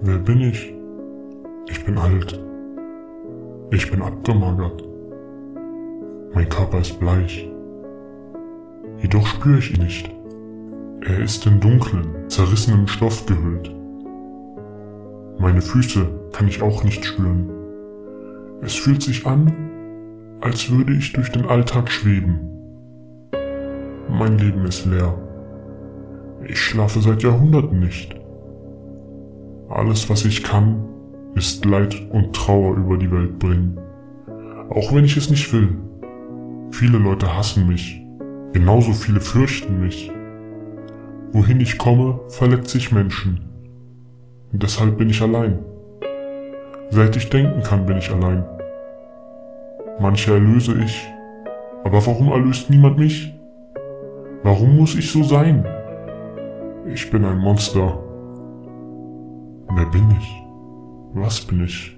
Wer bin ich? Ich bin alt. Ich bin abgemagert. Mein Körper ist bleich. Jedoch spüre ich ihn nicht. Er ist in dunklen, zerrissenem Stoff gehüllt. Meine Füße kann ich auch nicht spüren. Es fühlt sich an, als würde ich durch den Alltag schweben. Mein Leben ist leer. Ich schlafe seit Jahrhunderten nicht. Alles, was ich kann, ist Leid und Trauer über die Welt bringen. Auch wenn ich es nicht will. Viele Leute hassen mich. Genauso viele fürchten mich. Wohin ich komme, verletzt sich Menschen. Und deshalb bin ich allein. Seit ich denken kann, bin ich allein. Manche erlöse ich. Aber warum erlöst niemand mich? Warum muss ich so sein? Ich bin ein Monster. Wer bin ich? Was bin ich?